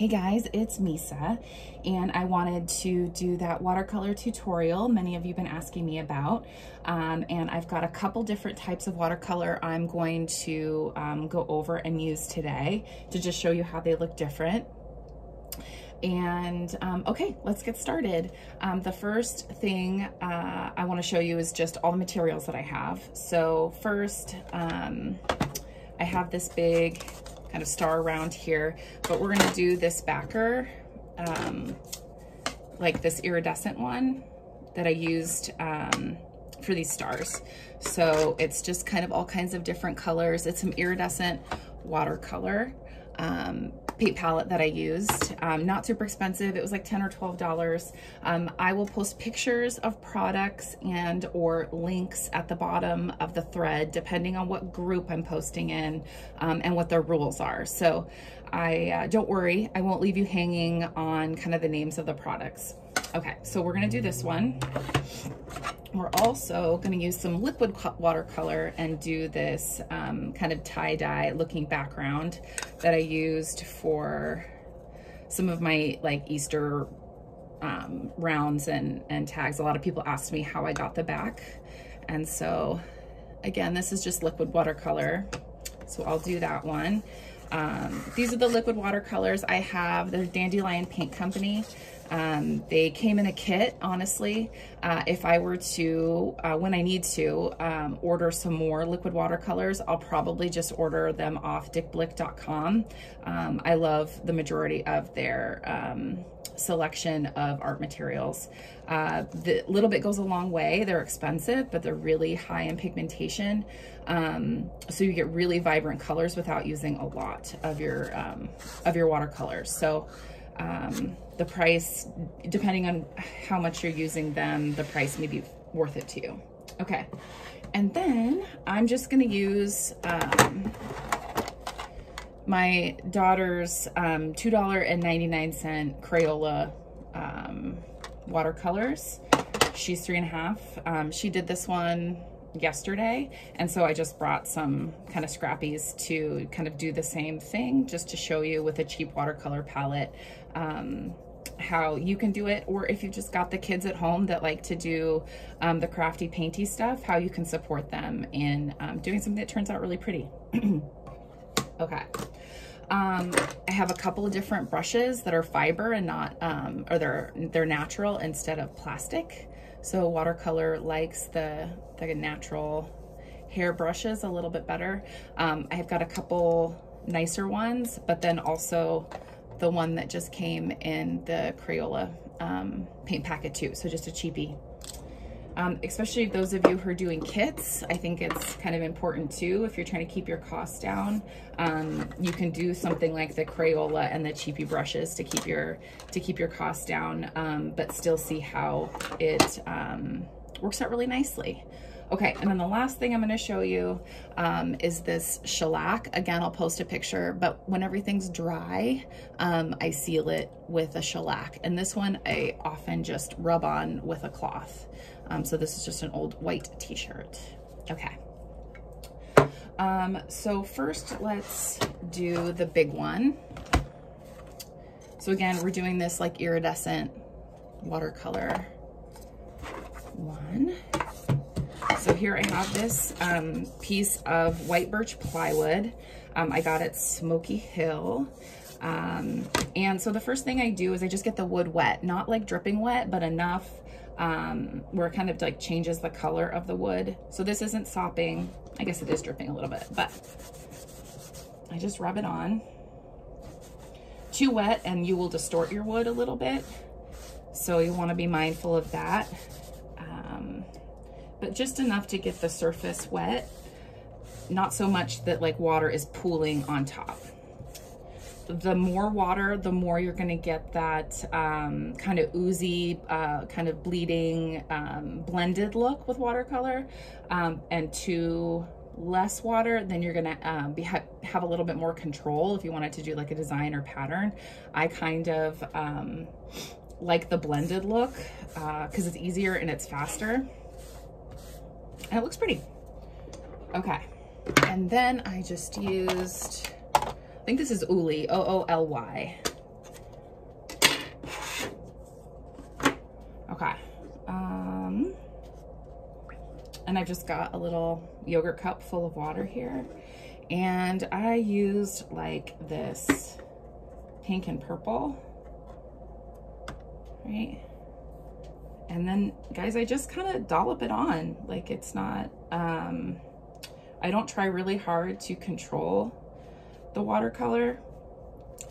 Hey guys, it's Missa, and I wanted to do that watercolor tutorial many of you have been asking me about. Um, and I've got a couple different types of watercolor I'm going to um, go over and use today to just show you how they look different. And um, okay, let's get started. Um, the first thing uh, I wanna show you is just all the materials that I have. So first, um, I have this big kind of star around here, but we're gonna do this backer, um, like this iridescent one that I used um, for these stars. So it's just kind of all kinds of different colors. It's some iridescent watercolor um, paint palette that I used. Um, not super expensive. It was like 10 or $12. Um, I will post pictures of products and or links at the bottom of the thread, depending on what group I'm posting in um, and what their rules are. So I uh, don't worry, I won't leave you hanging on kind of the names of the products. Okay, so we're gonna do this one. We're also gonna use some liquid watercolor and do this um, kind of tie-dye looking background that I used for some of my like Easter um, rounds and, and tags. A lot of people asked me how I got the back. And so again, this is just liquid watercolor. So I'll do that one. Um, these are the liquid watercolors I have. They're Dandelion Paint Company. Um, they came in a kit, honestly. Uh, if I were to, uh, when I need to, um, order some more liquid watercolors, I'll probably just order them off dickblick.com. Um, I love the majority of their um, selection of art materials. Uh, the little bit goes a long way. They're expensive, but they're really high in pigmentation. Um, so you get really vibrant colors without using a lot of your, um, of your watercolors. So um, the price, depending on how much you're using them, the price may be worth it to you. Okay, and then I'm just gonna use um, my daughter's um, $2.99 Crayola um, watercolors. She's three and a half. Um, she did this one yesterday. And so I just brought some kind of scrappies to kind of do the same thing, just to show you with a cheap watercolor palette um, how you can do it. Or if you've just got the kids at home that like to do um, the crafty painty stuff, how you can support them in um, doing something that turns out really pretty. okay. Um, I have a couple of different brushes that are fiber and not, um, or they're, they're natural instead of plastic. So watercolor likes the, the natural hair brushes a little bit better. Um, I've got a couple nicer ones, but then also the one that just came in the Crayola um, paint packet too. So just a cheapie. Um, especially those of you who are doing kits, I think it's kind of important too. If you're trying to keep your costs down, um, you can do something like the Crayola and the cheapy brushes to keep your to keep your costs down, um, but still see how it um, works out really nicely. Okay, and then the last thing I'm gonna show you um, is this shellac. Again, I'll post a picture, but when everything's dry, um, I seal it with a shellac. And this one I often just rub on with a cloth. Um, so this is just an old white t-shirt. Okay. Um, so first let's do the big one. So again, we're doing this like iridescent watercolor one. So here I have this um, piece of white birch plywood. Um, I got it Smoky Hill. Um, and so the first thing I do is I just get the wood wet, not like dripping wet, but enough um, where it kind of like changes the color of the wood. So this isn't sopping. I guess it is dripping a little bit, but I just rub it on. Too wet and you will distort your wood a little bit. So you wanna be mindful of that. Um, but just enough to get the surface wet. Not so much that like water is pooling on top. The more water, the more you're gonna get that um, kind of oozy, uh, kind of bleeding, um, blended look with watercolor. Um, and to less water, then you're gonna um, be ha have a little bit more control if you wanted to do like a design or pattern. I kind of um, like the blended look because uh, it's easier and it's faster. And it looks pretty. Okay. And then I just used, think this is Ooly, O-O-L-Y. Okay. Um, and I've just got a little yogurt cup full of water here. And I used like this pink and purple, right? And then guys, I just kind of dollop it on. Like it's not, um, I don't try really hard to control the watercolor.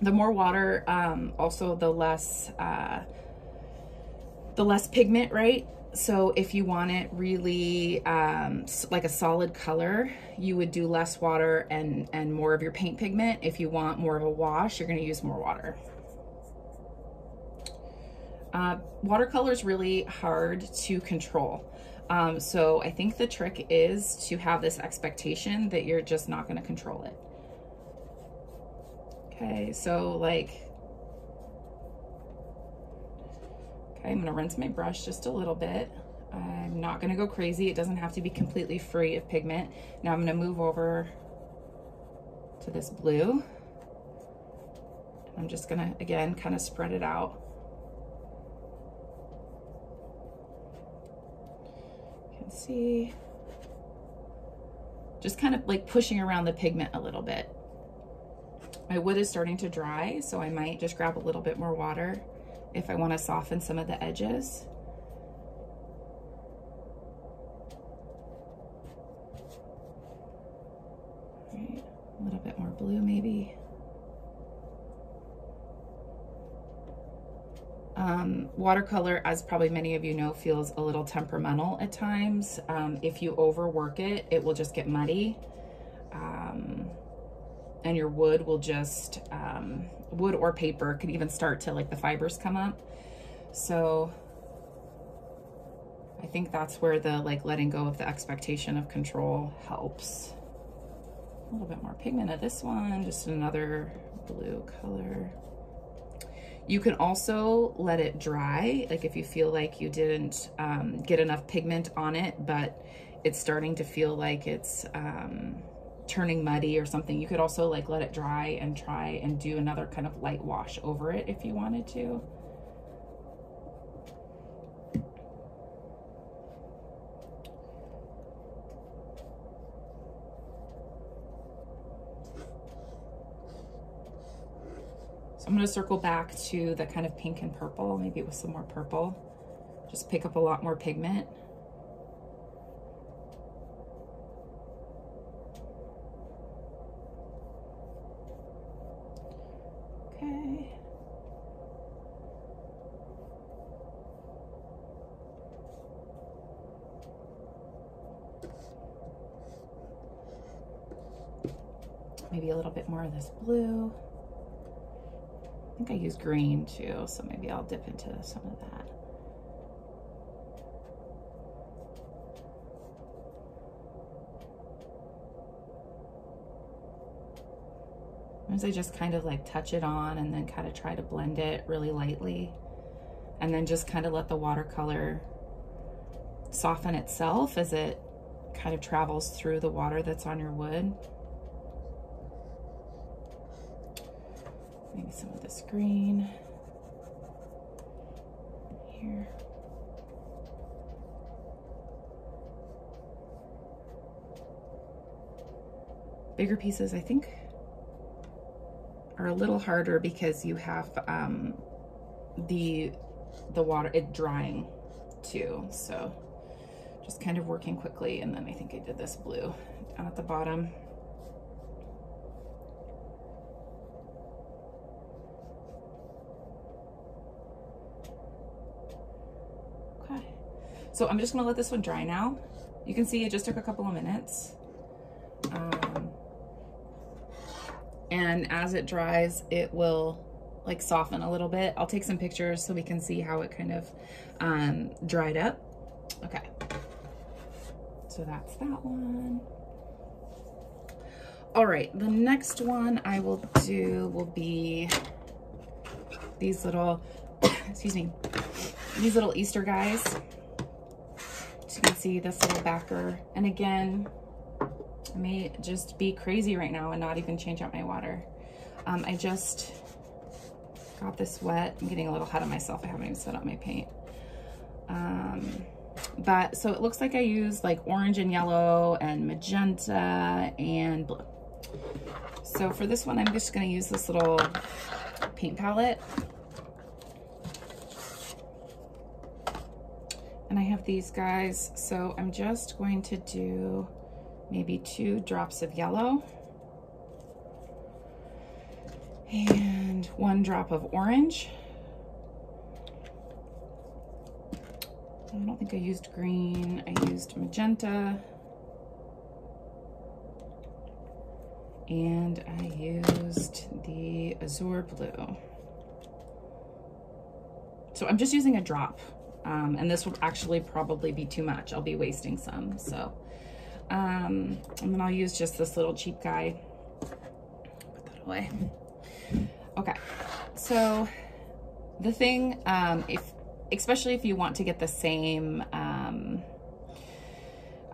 The more water, um, also the less, uh, the less pigment, right? So if you want it really um, like a solid color, you would do less water and, and more of your paint pigment. If you want more of a wash, you're gonna use more water. Uh, watercolor is really hard to control. Um, so I think the trick is to have this expectation that you're just not gonna control it. Okay, so like, okay, I'm gonna rinse my brush just a little bit. I'm not gonna go crazy. It doesn't have to be completely free of pigment. Now I'm gonna move over to this blue. I'm just gonna, again, kind of spread it out. You can see, just kind of like pushing around the pigment a little bit. My wood is starting to dry, so I might just grab a little bit more water if I wanna soften some of the edges. A little bit more blue maybe. Um, watercolor, as probably many of you know, feels a little temperamental at times. Um, if you overwork it, it will just get muddy. Um, and your wood will just, um, wood or paper can even start to like the fibers come up. So I think that's where the like letting go of the expectation of control helps a little bit more pigment of this one, just another blue color. You can also let it dry, like if you feel like you didn't um, get enough pigment on it, but it's starting to feel like it's um, turning muddy or something, you could also like let it dry and try and do another kind of light wash over it if you wanted to. So I'm gonna circle back to the kind of pink and purple, maybe with some more purple. Just pick up a lot more pigment. Okay. Maybe a little bit more of this blue I think I use green too, so maybe I'll dip into some of that. As I just kind of like touch it on and then kind of try to blend it really lightly. And then just kind of let the watercolor soften itself as it kind of travels through the water that's on your wood. Maybe some of this green here. Bigger pieces, I think, are a little harder because you have um, the the water it drying too. So just kind of working quickly, and then I think I did this blue down at the bottom. So I'm just gonna let this one dry now. You can see it just took a couple of minutes. Um, and as it dries, it will like soften a little bit. I'll take some pictures so we can see how it kind of um, dried up. Okay, so that's that one. All right, the next one I will do will be these little, excuse me, these little Easter guys can see this little backer. And again, I may just be crazy right now and not even change out my water. Um, I just got this wet. I'm getting a little ahead of myself. I haven't even set up my paint. Um, but so it looks like I used like orange and yellow and magenta and blue. So for this one, I'm just gonna use this little paint palette. And I have these guys, so I'm just going to do maybe two drops of yellow and one drop of orange. I don't think I used green, I used magenta. And I used the Azure Blue. So I'm just using a drop. Um, and this will actually probably be too much. I'll be wasting some, so. Um, and then I'll use just this little cheap guy. Put that away. Okay, so the thing, um, if especially if you want to get the same um,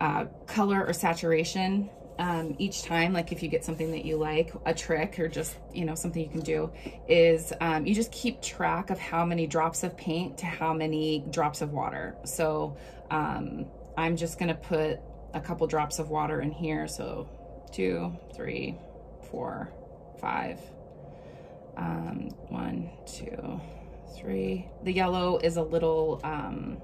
uh, color or saturation um, each time, like if you get something that you like, a trick or just, you know, something you can do is um, you just keep track of how many drops of paint to how many drops of water. So um, I'm just gonna put a couple drops of water in here. So two, three, four, five, um, one, two, three. The yellow is a little um,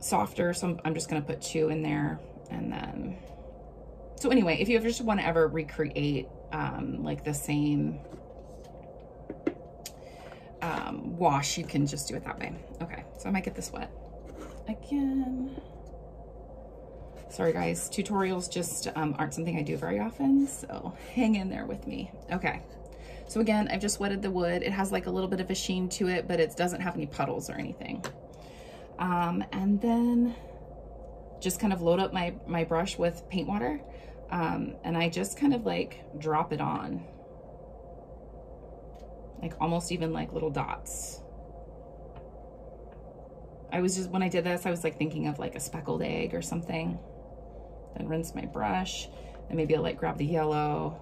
softer, so I'm just gonna put two in there and then, so anyway, if you ever just wanna ever recreate um, like the same um, wash, you can just do it that way. Okay, so I might get this wet again. Sorry guys, tutorials just um, aren't something I do very often, so hang in there with me. Okay, so again, I've just wetted the wood. It has like a little bit of a sheen to it, but it doesn't have any puddles or anything. Um, and then just kind of load up my, my brush with paint water. Um, and I just kind of like drop it on. Like almost even like little dots. I was just, when I did this, I was like thinking of like a speckled egg or something. Then rinse my brush and maybe I'll like grab the yellow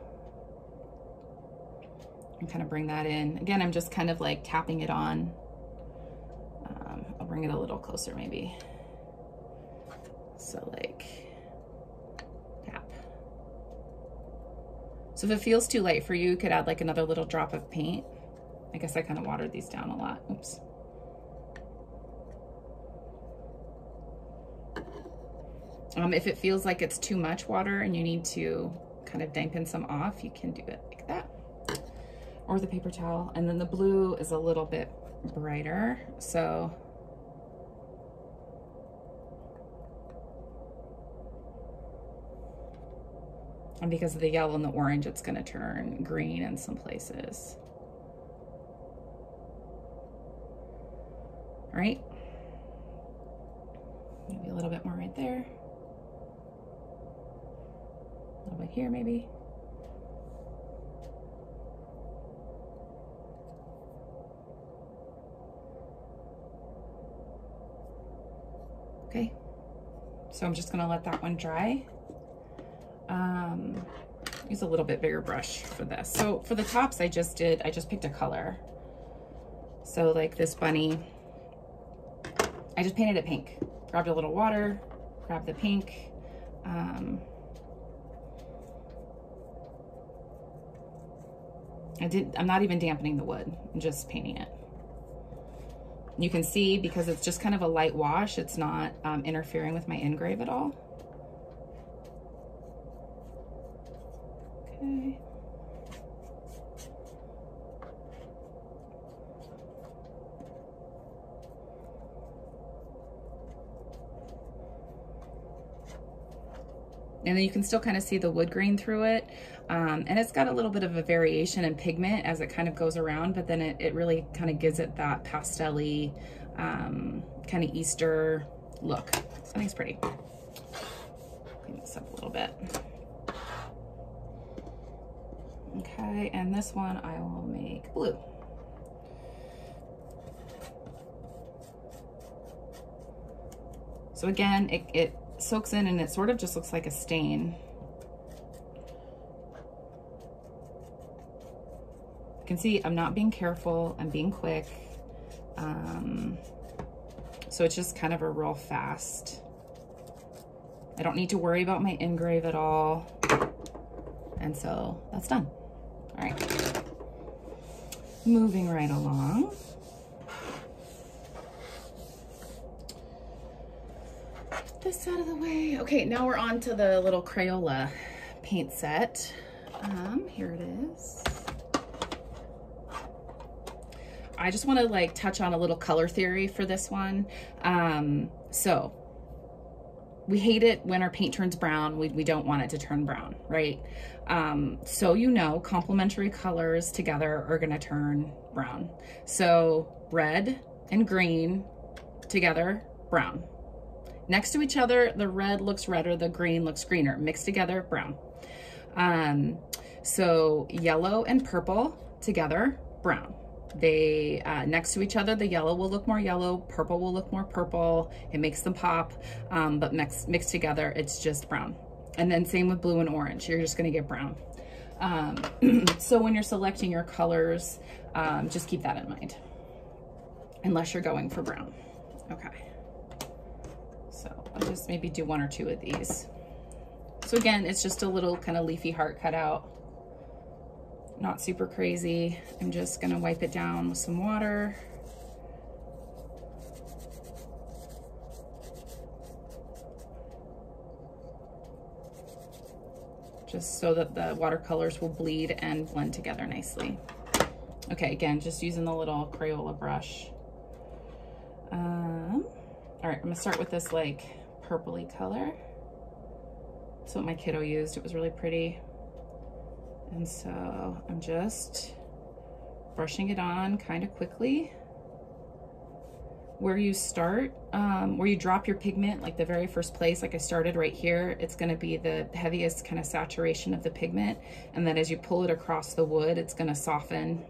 and kind of bring that in. Again, I'm just kind of like tapping it on. Um, I'll bring it a little closer maybe. So like, tap. So if it feels too light for you, you could add like another little drop of paint. I guess I kind of watered these down a lot. Oops. Um, if it feels like it's too much water and you need to kind of dampen some off, you can do it like that. Or the paper towel. And then the blue is a little bit brighter. So and because of the yellow and the orange, it's gonna turn green in some places. All right, maybe a little bit more right there. A little bit here, maybe. Okay, so I'm just gonna let that one dry. Um, use a little bit bigger brush for this. So for the tops, I just did, I just picked a color. So like this bunny, I just painted it pink. Grabbed a little water, grabbed the pink, um, I did, I'm not even dampening the wood, I'm just painting it. You can see because it's just kind of a light wash, it's not um, interfering with my engrave at all. Okay. and then you can still kind of see the wood grain through it. Um, and it's got a little bit of a variation in pigment as it kind of goes around, but then it, it really kind of gives it that pastel um, kind of Easter look. So I think it's pretty. Clean this up a little bit. And this one I will make blue. So again, it, it soaks in and it sort of just looks like a stain. You can see I'm not being careful, I'm being quick. Um, So it's just kind of a real fast. I don't need to worry about my engrave at all. And so that's done. All right. Moving right along. This out of the way. Okay, now we're on to the little Crayola paint set. Um, here it is. I just want to like touch on a little color theory for this one. Um, so we hate it when our paint turns brown. We, we don't want it to turn brown, right? Um, so you know, complementary colors together are gonna turn brown. So red and green together, brown. Next to each other, the red looks redder, the green looks greener. Mixed together, brown. Um, so yellow and purple together, brown. They, uh, next to each other, the yellow will look more yellow, purple will look more purple. It makes them pop, um, but mixed, mixed together, it's just brown. And then same with blue and orange, you're just gonna get brown. Um, so when you're selecting your colors, um, just keep that in mind, unless you're going for brown. Okay. So I'll just maybe do one or two of these. So again, it's just a little kind of leafy heart cut out not super crazy. I'm just gonna wipe it down with some water. Just so that the watercolors will bleed and blend together nicely. Okay, again, just using the little Crayola brush. Um, all right, I'm gonna start with this like purpley color. That's what my kiddo used. It was really pretty. And so I'm just brushing it on kind of quickly. Where you start, um, where you drop your pigment, like the very first place, like I started right here, it's gonna be the heaviest kind of saturation of the pigment. And then as you pull it across the wood, it's gonna soften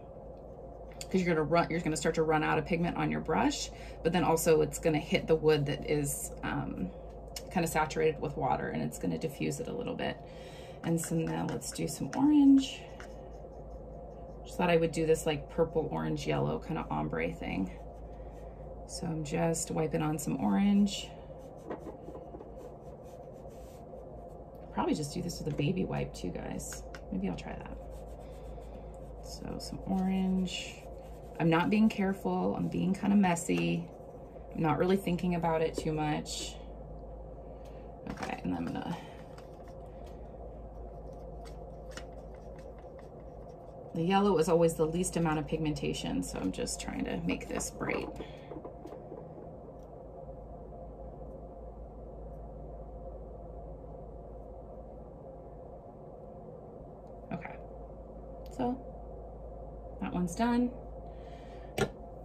because you're gonna run, you're gonna start to run out of pigment on your brush, but then also it's gonna hit the wood that is um, kind of saturated with water and it's gonna diffuse it a little bit. And so now let's do some orange. Just thought I would do this like purple, orange, yellow kind of ombre thing. So I'm just wiping on some orange. Probably just do this with a baby wipe too, guys. Maybe I'll try that. So some orange. I'm not being careful. I'm being kind of messy. I'm not really thinking about it too much. Okay, and I'm gonna The yellow is always the least amount of pigmentation, so I'm just trying to make this bright. Okay, so that one's done.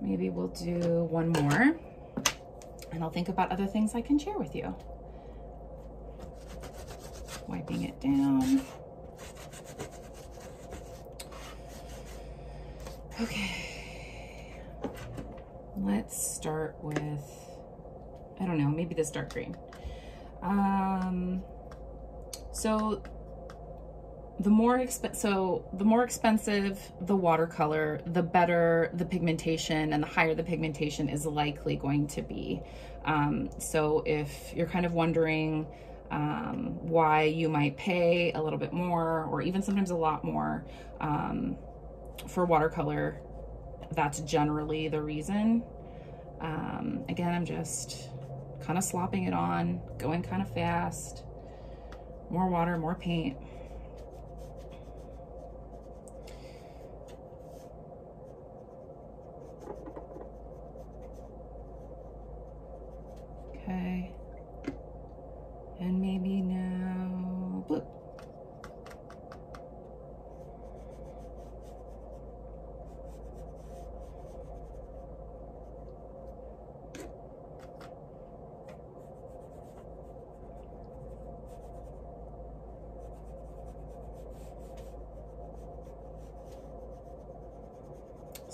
Maybe we'll do one more and I'll think about other things I can share with you. Wiping it down. Okay. Let's start with, I don't know, maybe this dark green. Um, so the more exp so the more expensive the watercolor, the better the pigmentation and the higher the pigmentation is likely going to be. Um, so if you're kind of wondering um, why you might pay a little bit more or even sometimes a lot more, um, for watercolor, that's generally the reason. Um, again, I'm just kind of slopping it on, going kind of fast. More water, more paint. Okay. And maybe now blue.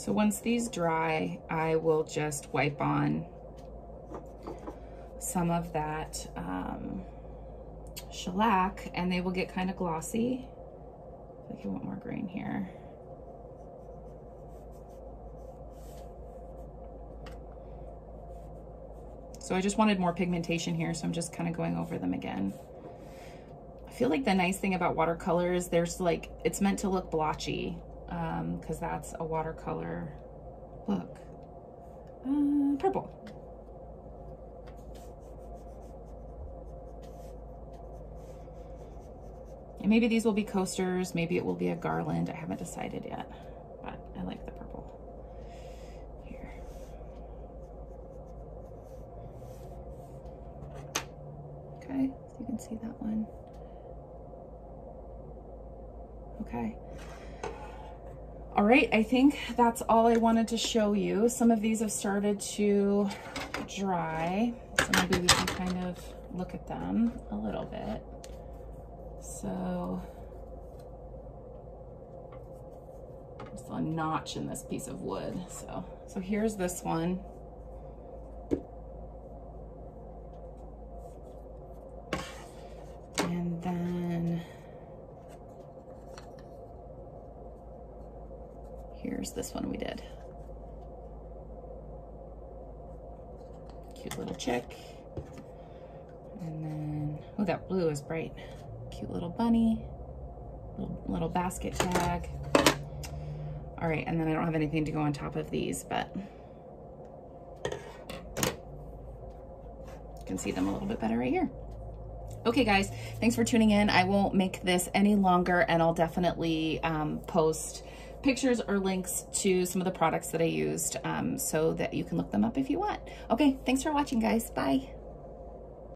So once these dry, I will just wipe on some of that um, shellac and they will get kind of glossy. I think want more green here. So I just wanted more pigmentation here, so I'm just kind of going over them again. I feel like the nice thing about watercolors, is there's like, it's meant to look blotchy, because um, that's a watercolor look. Uh, purple. And maybe these will be coasters, maybe it will be a garland. I haven't decided yet, but I like the purple. Here. Okay, so you can see that one. Okay. All right, I think that's all I wanted to show you. Some of these have started to dry, so maybe we can kind of look at them a little bit. So, there's a notch in this piece of wood. So, so here's this one. And then Here's this one we did. Cute little chick. And then, oh, that blue is bright. Cute little bunny, little, little basket tag. All right, and then I don't have anything to go on top of these, but you can see them a little bit better right here. Okay, guys, thanks for tuning in. I won't make this any longer, and I'll definitely um, post pictures or links to some of the products that I used um, so that you can look them up if you want. Okay, thanks for watching, guys. Bye.